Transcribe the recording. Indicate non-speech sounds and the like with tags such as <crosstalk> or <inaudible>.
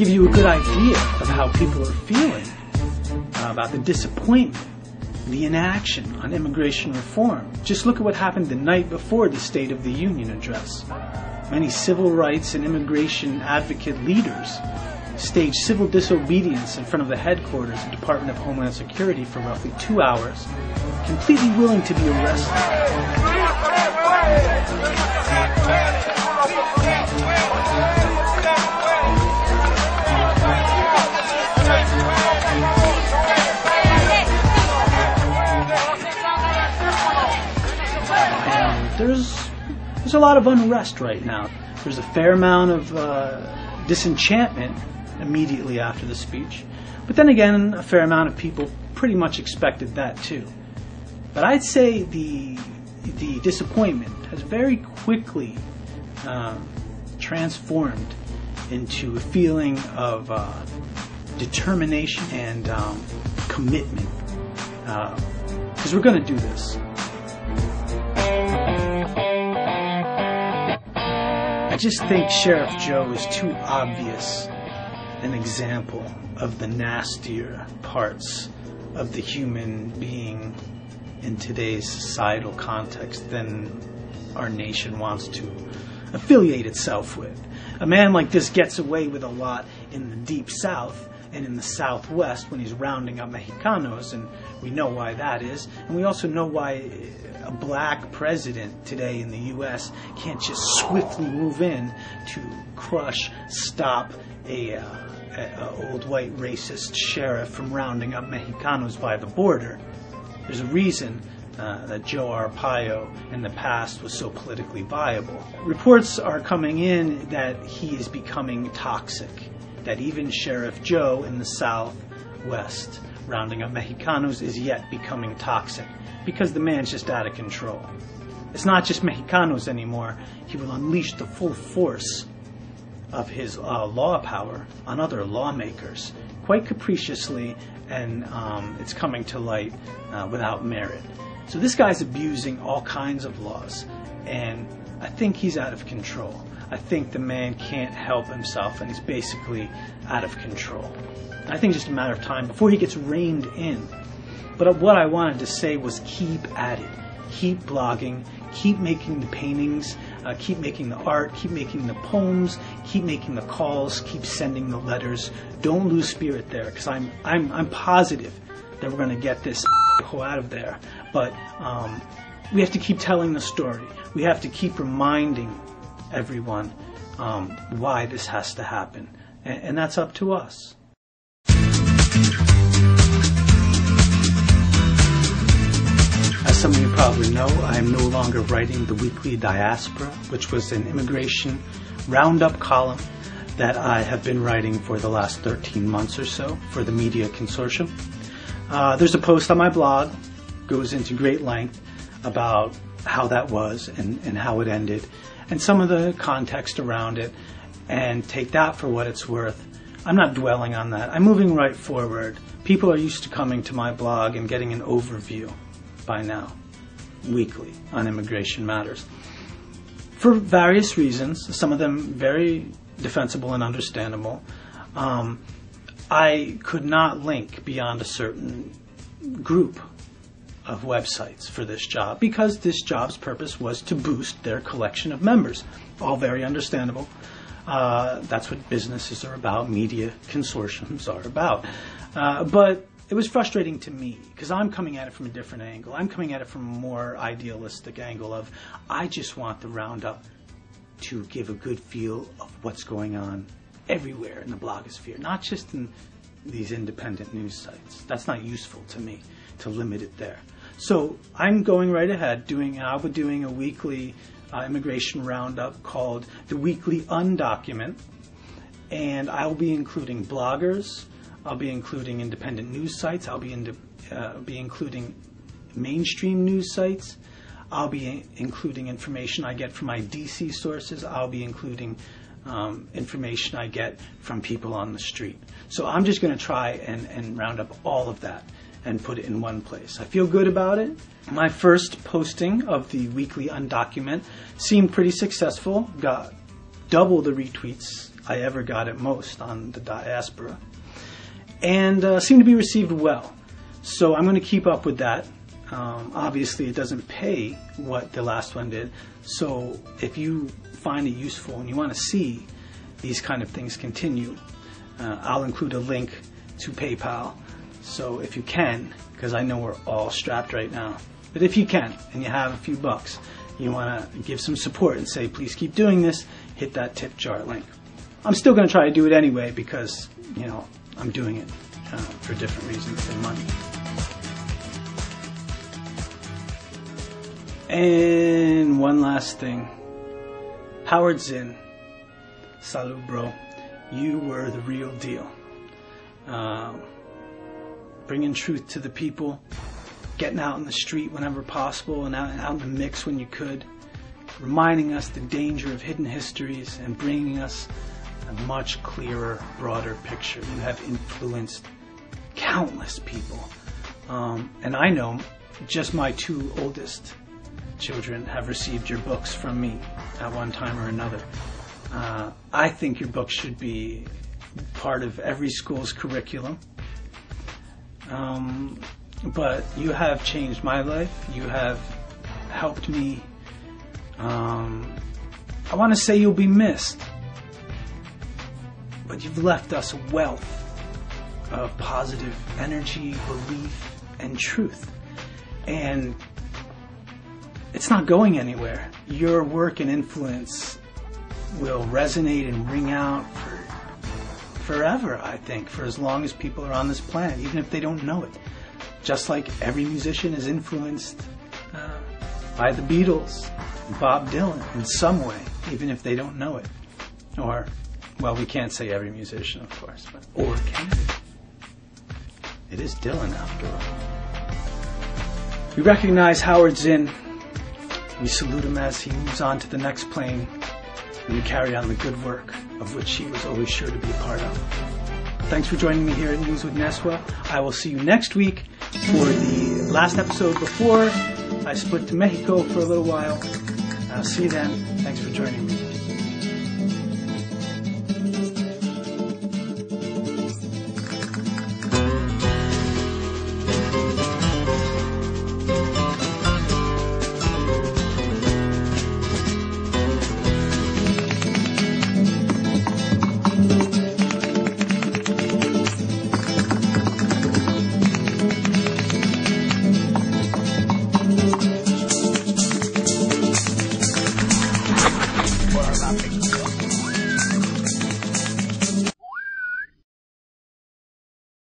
give you a good idea of how people are feeling uh, about the disappointment, the inaction on immigration reform. Just look at what happened the night before the State of the Union address. Many civil rights and immigration advocate leaders staged civil disobedience in front of the headquarters of the Department of Homeland Security for roughly two hours, completely willing to be arrested. There's there's a lot of unrest right now. There's a fair amount of uh, disenchantment immediately after the speech, but then again, a fair amount of people pretty much expected that too. But I'd say the the disappointment has very quickly um, transformed into a feeling of uh, determination and um, commitment because we're going to do this. Just think Sheriff Joe is too obvious an example of the nastier parts of the human being in today's societal context than our nation wants to affiliate itself with. A man like this gets away with a lot in the deep south and in the southwest when he's rounding up Mexicanos, and we know why that is. And we also know why a black president today in the U.S. can't just swiftly move in to crush, stop a, uh, a, a old white racist sheriff from rounding up Mexicanos by the border. There's a reason uh, that Joe Arpaio in the past was so politically viable. Reports are coming in that he is becoming toxic, that even Sheriff Joe in the southwest rounding up Mexicanos is yet becoming toxic because the man's just out of control. It's not just Mexicanos anymore. He will unleash the full force of his uh, law power on other lawmakers quite capriciously, and um, it's coming to light uh, without merit. So this guy's abusing all kinds of laws, and I think he's out of control. I think the man can't help himself, and he's basically out of control. I think just a matter of time before he gets reined in. But what I wanted to say was keep at it. Keep blogging, keep making the paintings, uh, keep making the art, keep making the poems, keep making the calls, keep sending the letters. Don't lose spirit there, because I'm, I'm, I'm positive that we're going to get this <laughs> out of there. But um, we have to keep telling the story. We have to keep reminding everyone um, why this has to happen. And, and that's up to us. As some of you probably know, I am no longer writing the weekly Diaspora, which was an immigration roundup column that I have been writing for the last 13 months or so for the Media Consortium. Uh, there's a post on my blog, goes into great length about how that was and, and how it ended, and some of the context around it, and take that for what it's worth. I'm not dwelling on that. I'm moving right forward. People are used to coming to my blog and getting an overview by now, weekly, on immigration matters. For various reasons, some of them very defensible and understandable, um, I could not link beyond a certain group of websites for this job because this job's purpose was to boost their collection of members. All very understandable. Uh, that's what businesses are about, media consortiums are about. Uh, but it was frustrating to me because I'm coming at it from a different angle. I'm coming at it from a more idealistic angle of I just want the roundup to give a good feel of what's going on everywhere in the blogosphere, not just in these independent news sites. That's not useful to me to limit it there. So I'm going right ahead doing I'll be doing a weekly uh, immigration roundup called the Weekly Undocument, and I'll be including bloggers. I'll be including independent news sites. I'll be in, uh, be including mainstream news sites. I'll be including information I get from my DC sources. I'll be including um, information I get from people on the street. So I'm just going to try and, and round up all of that and put it in one place. I feel good about it. My first posting of the weekly undocument seemed pretty successful, got double the retweets I ever got at most on the diaspora. And uh, seemed to be received well. So I'm going to keep up with that. Um, obviously, it doesn't pay what the last one did. So if you find it useful and you want to see these kind of things continue, uh, I'll include a link to PayPal. So if you can, because I know we're all strapped right now, but if you can and you have a few bucks, you want to give some support and say, please keep doing this, hit that tip jar link. I'm still going to try to do it anyway because, you know, I'm doing it uh, for different reasons than money. And one last thing. Howard Zinn. Salud, bro. You were the real deal. Uh, bringing truth to the people, getting out in the street whenever possible and out, out in the mix when you could, reminding us the danger of hidden histories and bringing us a much clearer, broader picture. You have influenced countless people. Um, and I know just my two oldest children have received your books from me at one time or another. Uh, I think your books should be part of every school's curriculum. Um, but you have changed my life. You have helped me. Um, I want to say you'll be missed, but you've left us a wealth of positive energy, belief, and truth. And it's not going anywhere. Your work and influence will resonate and ring out forever, I think, for as long as people are on this planet, even if they don't know it. Just like every musician is influenced uh, by the Beatles, Bob Dylan, in some way, even if they don't know it. Or, well, we can't say every musician, of course, but, or can it? It is Dylan, after all. We recognize Howard Zinn we salute him as he moves on to the next plane, and carry on the good work of which he was always sure to be a part of. Thanks for joining me here at News with Nezua. I will see you next week for the last episode before I split to Mexico for a little while. I'll see you then. Thanks for joining me.